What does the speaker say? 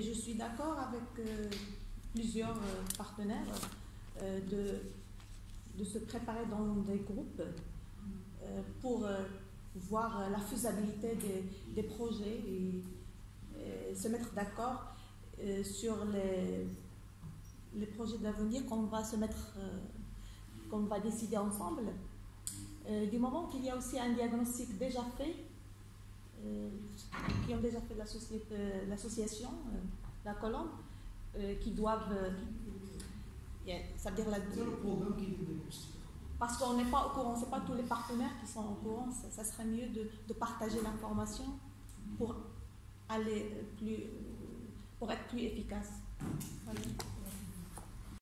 et je suis d'accord avec euh, plusieurs euh, partenaires euh, de, se préparer dans des groupes pour voir la faisabilité des, projets et, se mettre d'accord sur les, les projets d'avenir qu'on va se mettre, qu'on va décider ensemble. Du moment qu'il y a aussi un diagnostic déjà fait, qui ont déjà fait euh, l'association, euh, la colombe, euh, qui doivent, yeah, ça veut dire la, parce qu'on n'est pas au courant, c'est pas tous les partenaires qui sont au courant, ça, ça serait mieux de, de partager l'information pour aller plus, pour être plus efficace. Voilà.